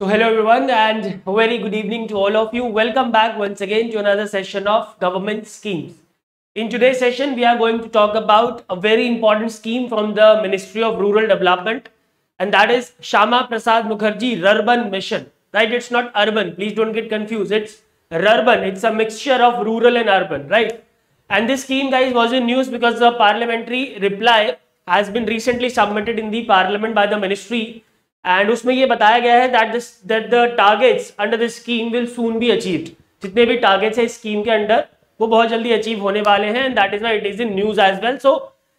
So hello everyone and a very good evening to all of you. Welcome back once again to another session of government schemes. In today's session, we are going to talk about a very important scheme from the Ministry of Rural Development and that is Shama Prasad Mukherjee Rurban Mission. Right? It's not urban. Please don't get confused. It's Rurban. It's a mixture of rural and urban. Right? And this scheme guys was in news because the parliamentary reply has been recently submitted in the parliament by the ministry and उसमें यह बताया गया है that this that the targets under the scheme will soon be achieve जितने भी targets हैं scheme के under वो बहुत जल्दी अचीव होने वाले हैं and that is why it is in news as well so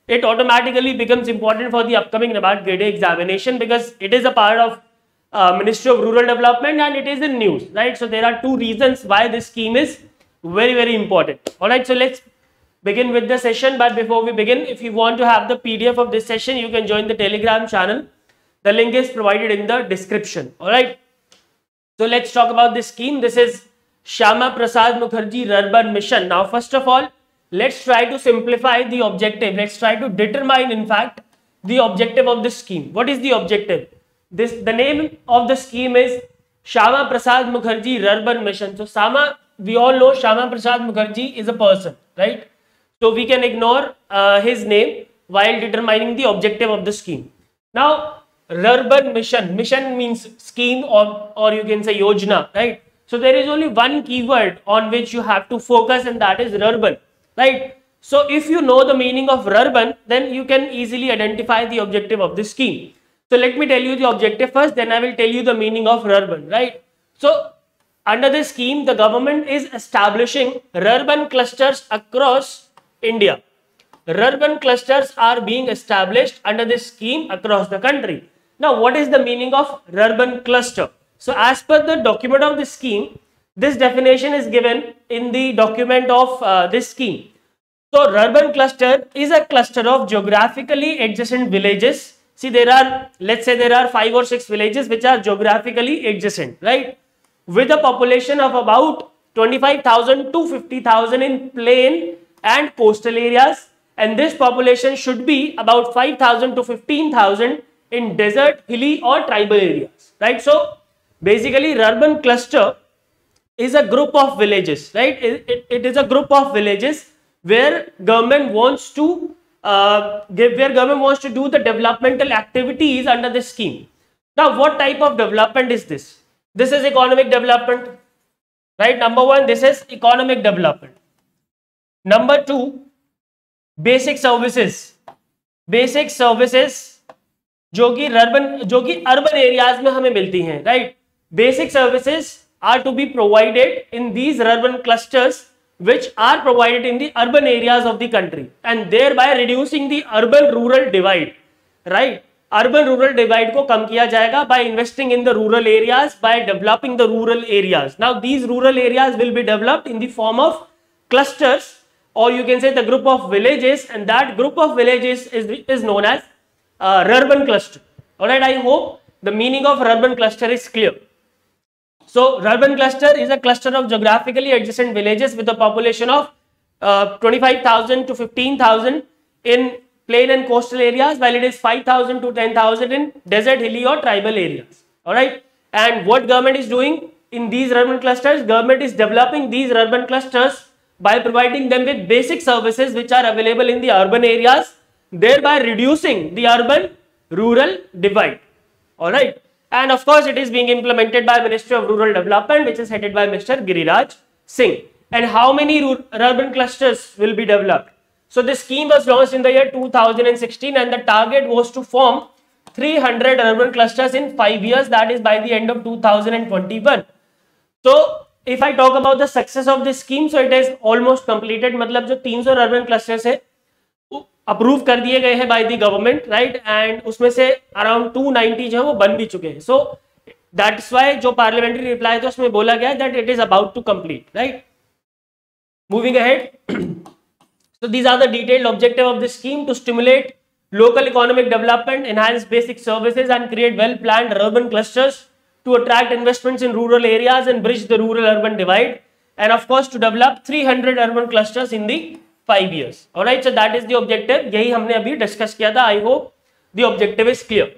it automatically becomes important for the upcoming NABARD grade A examination because it is a part of ministry of rural development and it is in news right so there are two reason why this scheme is very very important right so let's begin with the session but before we begin if you want to have the P D F of this session you can join the Telegram channel The link is provided in the description. All right. So let's talk about this scheme. This is Shama Prasad Mukherjee Rurban Mission. Now, first of all, let's try to simplify the objective. Let's try to determine, in fact, the objective of this scheme. What is the objective? This the name of the scheme is Shama Prasad Mukherjee Rurban Mission. So, Shama, we all know Shama Prasad Mukherjee is a person, right? So, we can ignore uh, his name while determining the objective of the scheme. Now, Rurban mission. Mission means scheme or, or you can say yojana, right? So there is only one keyword on which you have to focus and that is Rurban, right? So if you know the meaning of Rurban, then you can easily identify the objective of this scheme. So let me tell you the objective first, then I will tell you the meaning of Rurban, right? So under this scheme, the government is establishing Rurban clusters across India. Rurban clusters are being established under this scheme across the country. Now, what is the meaning of urban cluster? So, as per the document of the scheme, this definition is given in the document of uh, this scheme. So, urban cluster is a cluster of geographically adjacent villages. See, there are, let's say there are five or six villages which are geographically adjacent, right? With a population of about 25,000 to 50,000 in plain and coastal areas. And this population should be about 5,000 to 15,000 in desert, hilly or tribal areas, right? So basically urban cluster is a group of villages, right? It, it, it is a group of villages where government wants to uh, give, where government wants to do the developmental activities under this scheme. Now, what type of development is this? This is economic development, right? Number one, this is economic development. Number two, basic services. Basic services जो कि rurban जो कि urban areas में हमें मिलती हैं right basic services are to be provided in these rurban clusters which are provided in the urban areas of the country and thereby reducing the urban rural divide right urban rural divide को कम किया जाएगा by investing in the rural areas by developing the rural areas now these rural areas will be developed in the form of clusters और you can say the group of villages and that group of villages is known as uh, Rurban cluster. All right, I hope the meaning of Rurban cluster is clear. So, Rurban cluster is a cluster of geographically adjacent villages with a population of uh, 25,000 to 15,000 in plain and coastal areas, while it is 5,000 to 10,000 in desert, hilly or tribal areas. All right. And what government is doing in these urban clusters? Government is developing these urban clusters by providing them with basic services which are available in the urban areas thereby reducing the urban rural divide. All right and of course it is being implemented by ministry of rural development which is headed by mr giriraj singh. And how many urban clusters will be developed? So this scheme was launched in the year 2016 and the target was to form 300 urban clusters in 5 years that is by the end of 2021 so if i talk about the success of this scheme so it is almost completed. Matlab jo 300 urban clusters hai approve कर दिए गए हैं by the government right and उसमें से around two ninety जो है वो बन भी चुके हैं। सो दैट्स वाई जो पार्लियामेंट्री रिप्लाई था, उसमें बोला गया that it is about to complete right moving ahead so these are the detailed objective of the scheme to stimulate local economic development enhance basic services and create well plan urban clusters to attract investments in rural areas and bridge the rural urban divide and of course to develop three hundred urban clusters in the five years और right so that is the objective यही हमने अभी discuss किया था. I hope the objective is clear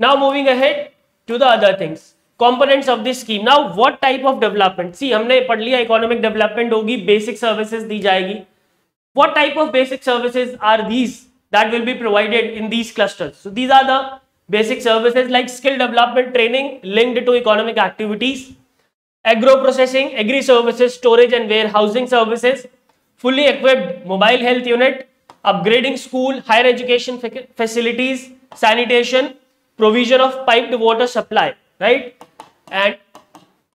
now moving ahead to the other things components of this scheme now what type of development see हमने पढ़ लिया economic development होगी basic services दी जाएगी. What type of basic services are these that will be provided in these clusters so these are the basic services like skill development training linked to economic activities agro processing agri services storage and warehousing services fully equipped mobile health unit upgrading school higher education facilities sanitation provision of piped water supply right and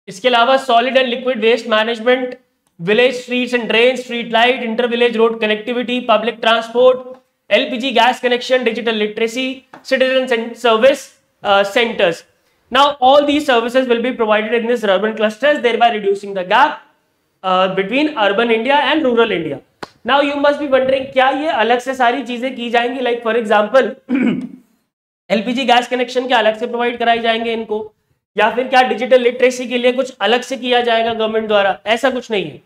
इसके अलावा solid and liquid waste management village streets and drain street light inter village road connectivity public transport LPG gas connection digital literacy citizen service uh, centers now all these services will be provided in this urban clusters thereby reducing the gap between urban India and rural India now you must be wondering क्या ये अलग से सारी चीज़ें की जाएँगी? Like for example LPG gas connection क्या अलग से प्रोवाइड कराए जाएँगे इनको? या फिर क्या डिजिटल लिटरेसी के लिए कुछ अलग से किया जाएगा गवर्नमेंट द्वारा? ऐसा कुछ नहीं है।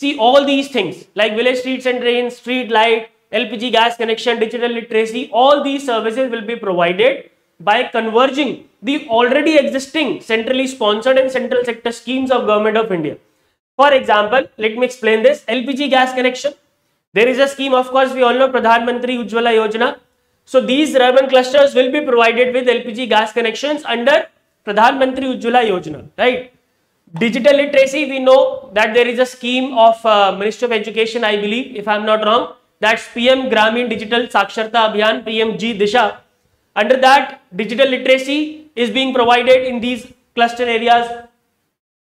See all these things like village streets and drain street light LPG gas connection digital literacy all these services will be provided by converging the already existing centrally sponsored and central sector schemes of government of India for example let me explain this LPG gas connection there is um of we all know Pradhan Mantri Ujjwala Yojana so these rurban clusters will be provided with LPG gas connection under Pradhan Mantri Ujjwala Yojana right digital literacy we know that there is a scheme of ministry of education I believe if I am not wrong that's PM Gramin digital Saksharta Abhiyan PM G Disha under that digital literacy is being provided in these cluster areas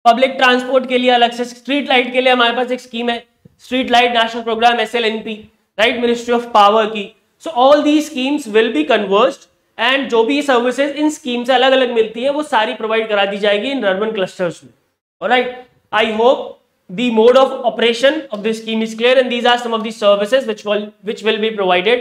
public transport के लिए अलग से street light के लिए हमारे पास एक scheme है। Street light national programme S L N P right ministry of power की। So all the schemes will be conversed and जो भी सर्विसेज़ इन स्कीम से अलग अलग मिलती है वो सारी प्रोवाइड करा दी जाएगी इन अर्बन क्लस्टर्स में। Right I hope the mode of operation of this scheme is clear and these are some of the services which will which will be provided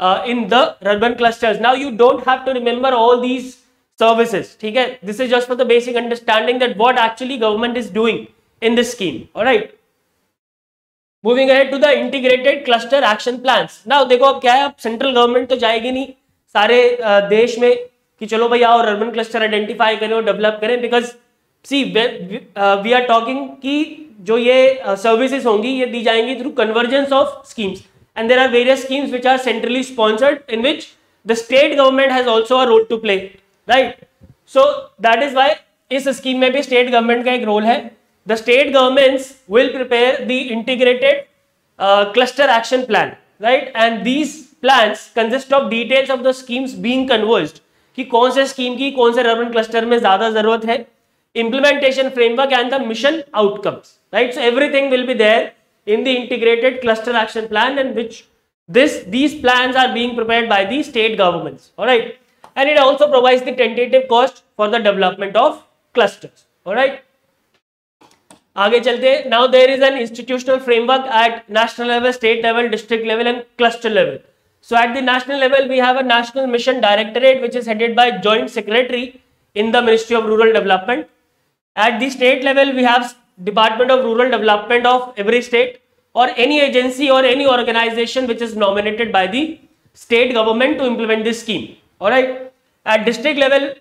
uh, in the urban clusters. Now you don't have to remember all these services okay this is just for the basic understanding that what actually government is doing in this scheme all right moving ahead to the integrated cluster action plans. Now, देखो अब क्या है, अब central government तो जाएगी नहीं, सारे देश में कि चलो भाई और अर्बन क्लस्टर आइडेंटिफाई करें और डेवलप करें because see we are talking कि जो ये सर्विसेज़ होंगी, ये दी जाएँगी through convergence of schemes and there are various schemes which are centrally sponsored in which the state government has also a role to play right so that is why इस scheme में भी state government का एक role है। The state government will prepare the integrated cluster action plan right and these plan consist of details of the schemes being converge कि कौन से scheme की, कौन से अर्बन क्लस्टर में ज़्यादा ज़रूरत है implementation framework and the mission outcomes right so everything will be there in the integrated cluster action plan and which this these plan are being prepare by the state government right? and it also provides the tentative cost for the development of clusters all right आगे चलते now there is an institutional framework at national level state level district level and cluster level so at the national level, we have a national mission directorate which is headed by joint secretary in the Ministry of Rural Development. At the state level, we have Department of Rural Development of every state or any agency or any organization which is nominated by the state government to implement this scheme. Alright. At district level,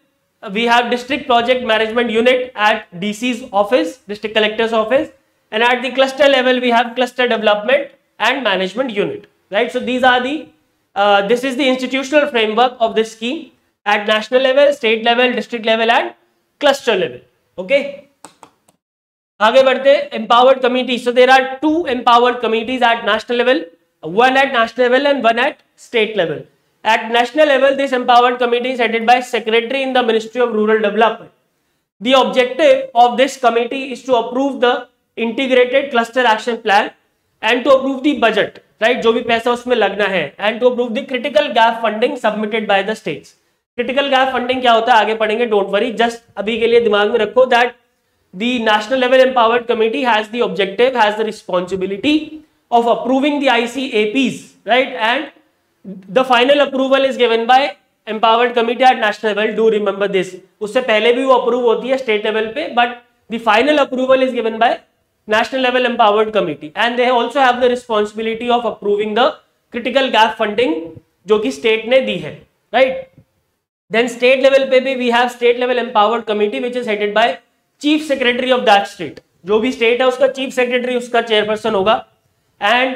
we have district project management unit at DC's office, district collector's office. And at the cluster level, we have cluster development and management unit. Right. So these are the uh, this is the institutional framework of this scheme at national level, state level, district level and cluster level. Okay. आगे बढ़ते empowered committees. So there are two empowered committees at national level, one at national level and one at state level. At national level, this empowered committee is headed by secretary in the Ministry of Rural Development. The objective of this committee is to approve the integrated cluster action plan and to approve the budget right जो भी पैसा उसमें लगना है and to approve the critical gap funding submitted by the states critical gap funding क्या होता है आगे पढ़ेंगे डोंट वरी जस्ट अभी के लिए दिमाग में रखो that the national level empowered committee has the objective has the responsibility of approving the ICAPs right and the final approval is given by empowered committee at national level do remember this उससे पहले भी वो approve होती है state level पे but the final approval is given by national level empowered committee and they also have the responsibility of approving the critical gap funding जो कि state ने दी है राइट देन स्टेट लेवल पे भी we have state level empowered committee which is headed by chief secretary of that state जो भी state है, उसका चीफ सेक्रेटरी उसका चेयरपर्सन होगा। एंड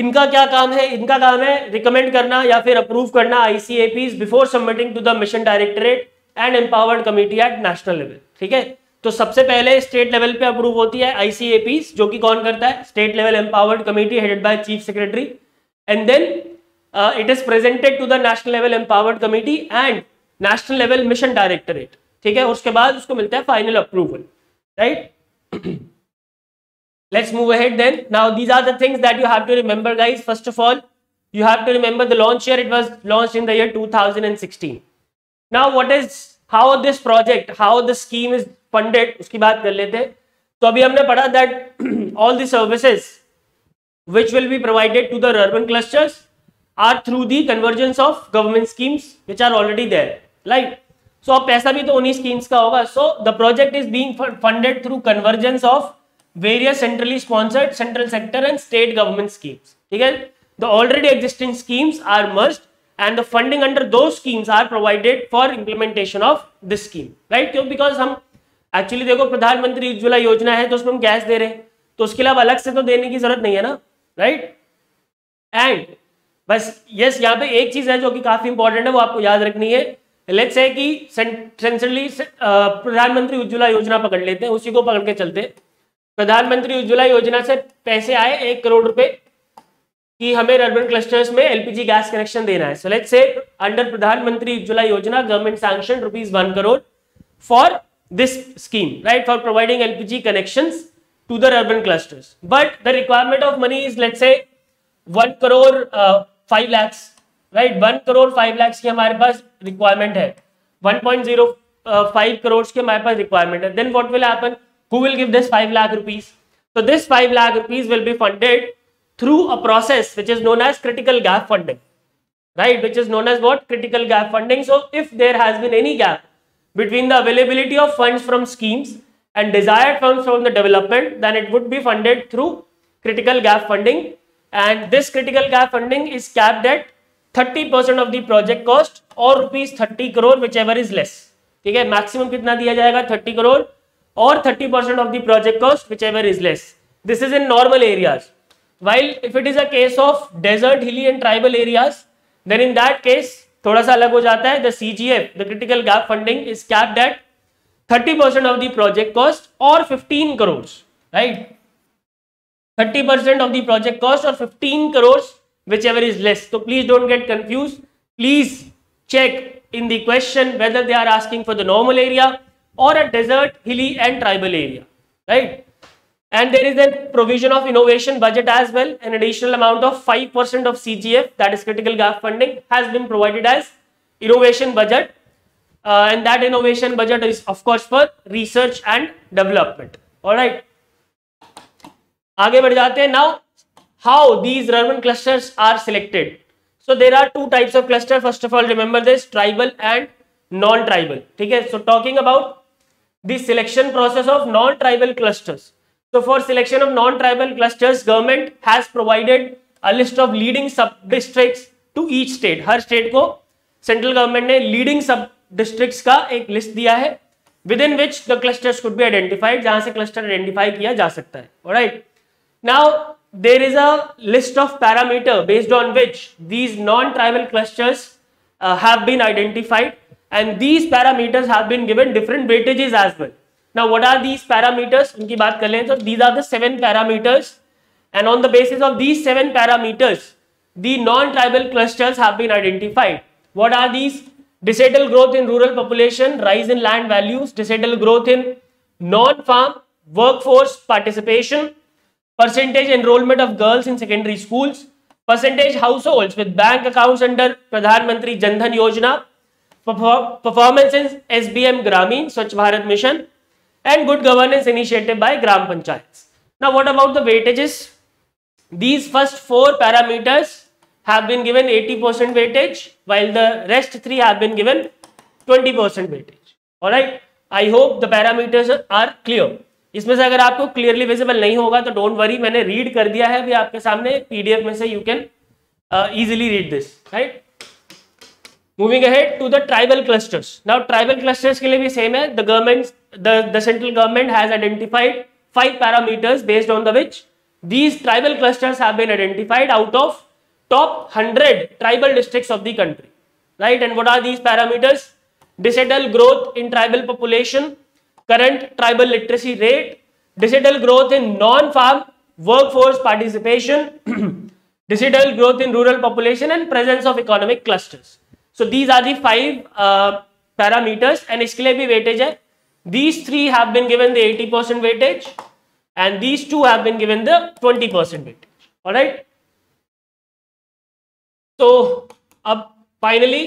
इनका क्या काम है? इनका काम है रिकमेंड करना या फिर अप्रूव करना ICAPs before submitting to the mission directorate and empowered committee at national level ठीक है? तो सबसे पहले स्टेट लेवल पे अप्रूव होती है आईसीएपीज जो कि कौन करता है? State level empowered committee headed by chief secretary and then it is presented to the national level empowered committee and national level mission directorate ठीक है? उसके बाद उसको मिलता है final approval right let's move ahead then now these are the things that you have to remember guys first of all you have to remember the launch year it was launched in the year 2016 now what is how this project how the scheme is funded उसकी बात कर लेते हैं तो अभी हमने पढ़ा that all the services which will be provided to the urban clusters are through the convergence of government schemes which are already there right सो अब पैसा भी तो उन्हीं स्कीम्स का होगा so the project is being funded through convergence of various centrally sponsored central sector and state government schemes ठीक है? The already existing schemes are must and the funding under those schemes are provided for implementation of this scheme right क्यों? Because हम actually देखो, प्रधानमंत्री उज्ज्वला योजना है तो उसमें हम गैस दे रहे हैं। तो उसके अलावा अलग से तो देने की ज़रूरत नहीं है ना? राइट एंड बस यस यहाँ पे एक चीज़ है जो कि काफ़ी इंपॉर्टेंट है, वो आपको याद रखनी है। लेट्स से कि सेंट्रली प्रधानमंत्री उज्ज्वला योजना पकड़ लेते हैं, उसी को पकड़ के चलते। प्रधानमंत्री उज्ज्वला योजना से पैसे आए एक करोड़ रुपए कि हमें अर्बन क्लस्टर्स में एलपीजी गैस कनेक्शन देना है। So let's say under Pradhan Mantri Ujjwala Yojana government sanction rupees one crore for scheme right? For providing lpg connections to the urban clusters. But the requirement of money is let's say 1 crore uh, 5 lakhs right one crore five lakhs की हमारे पास requirement है। One point zero five crore की हमारे पास requirement है। Then what will happen who will give this five lakh rupees so this 5 lakh rupees will be funded through a process which is known as critical gap funding right which is known as what critical gap funding so if there has been any gap between the availability of funds from schemes and desired funds from the development then it would be funded through critical gap funding and this critical gap funding is capped at thirty percent of the project cost or rupees thirty crore whichever is less ठीक है maximum कितना दिया जाएगा thirty crore और thirty percent of the project cost whichever is less this is in normal areas while if it is a case of desert hilly and tribal areas then in that case थोड़ा सा अलग हो जाता है the CGF the critical gap funding is capped thirty percent of the project cost or fifteen crore right thirty percent of the project cost or fifteen crore whichever is less. So please don't get confused. Please check in the question whether they are asking for the normal area or a desert, hilly and tribal area, right? And there is a provision of innovation budget as well. An additional amount of 5% of CGF, that is critical gap funding, has been provided as innovation budget. Uh, and that innovation budget is of course for research and development. All right. आगे बढ़ जाते हैं now how these urban clusters are selected. So there are two types of cluster. First of all, remember this tribal and non-tribal. Okay. So talking about the selection process of non-tribal clusters. So for selection of non-tribal clusters, government has provided a list of leading sub-districts to each state. Her state को central government ने leading sub-districts का एक list दिया है within which the clusters could be identified जहाँ से cluster identify किया जा सकता है. Alright. Now there is a list of parameter based on which these non-tribal clusters uh, have been identified and these parameters have been given different weightages as well. Now what are these parameters? उनकी बात कर लें तो these are the seven parameters and on the basis of these seven parameters the non-tribal clusters have been identified. What are these? Decadal growth in rural population, rise in land values, decadal growth in non-farm workforce participation, percentage enrollment of girls in secondary schools, percentage households with bank accounts under Pradhan Mantri Jan Dhan Yojana, performance in S Gramin Swachh Bharat mission and good governance initiative by Gram panchayat ना what about the weightages these first four parameters have been given 80% percent weightage while the rest three have been given 20% percent weightage और I hope the parameters are clear इसमें से अगर आपको clearly visible नहीं होगा तो don't worry मैंने read कर दिया है भी आपके सामने पीडीएफ में से you can easily read this right Moving ahead to the tribal clusters. Now tribal clusters के लिए भी same है. The government, the the central government has identified five parameters based on the which these tribal clusters have been identified out of top 100 tribal districts of the country. Right? And what are these parameters? Decimal growth in tribal population, current tribal literacy rate, decimal growth in non-farm workforce participation, decimal growth in rural population and presence of economic clusters. So these are the five parameters and इसके लिए भी weightage है these three have been given the eighty percent weightage and these two have been given the twenty percent weightage और right तो अब finally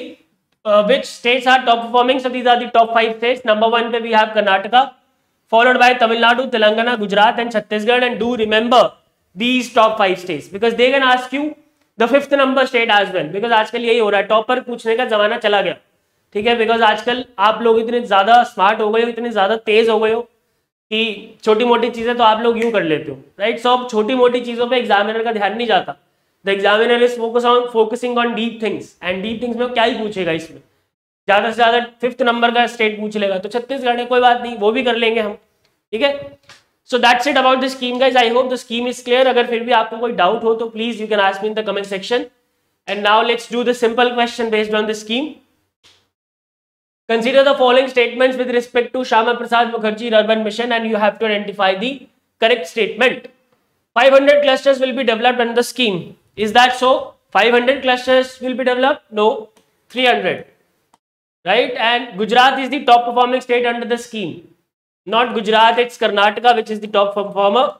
which states are top performing so these are the top five states number one पे we have Karnataka followed by Tamil Nadu Telangana Gujarat and Chhattisgarh and do remember these top five states because they can ask you the fifth number state as well because आजकल यही हो रहा है। Topper पूछने का जमाना चला गया। ठीक है? बिकॉज़ आजकल आप लोग इतने ज़्यादा स्मार्ट हो गए हो, इतने ज़्यादा तेज हो गए हो कि छोटी मोटी चीज़ें तो आप लोग यूँ कर लेते हो। राइट सो अब छोटी मोटी चीज़ों पे एग्जामिनर का ध्यान नहीं जाता। The examiner is focus on focusing on deep things and deep things में क्या ही पूछेगा इसमें? ज़्यादा से ज़्यादा फिफ्थ नंबर का स्टेट पूछ लेगा। तो छत्तीसगढ़ है कोई बात नहीं, वो भी कर लेंगे हम। ठीक है? So that's it about the scheme guys. I hope the scheme is clear. अगर फिर भी आपको कोई doubt हो तो please you can ask me in the comment section. And now let's do the simple question based on the scheme. Consider the following statements with respect to Shama Prasad Mukherjee urban mission and you have to identify the correct statement. 500 clusters will be developed under the scheme. Is that so? 500 clusters will be developed? No. 300. Right? And Gujarat is the top performing state under the scheme. Not Gujarat, it's Karnataka, which is the top performer.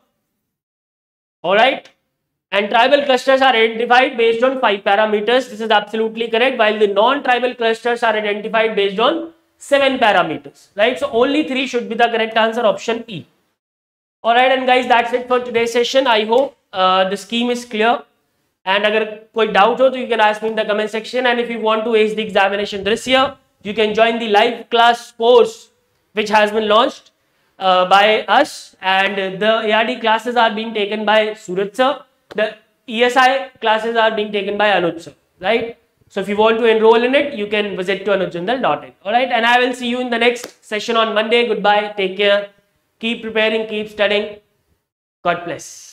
Alright. And tribal clusters are identified based on five parameters. This is absolutely correct. While the non-tribal clusters are identified based on seven parameters. Right. So only three should be the correct answer. Option E. Alright. And guys, that's it for today's session. I hope uh, the scheme is clear. And you have doubt you can ask me in the comment section. And if you want to ace the examination this year, you can join the live class course which has been launched uh, by us and the ARD classes are being taken by Surat sir. The ESI classes are being taken by Anuj sir, right? So if you want to enroll in it, you can visit to anujjindal.in. Alright, and I will see you in the next session on Monday. Goodbye, take care, keep preparing, keep studying. God bless.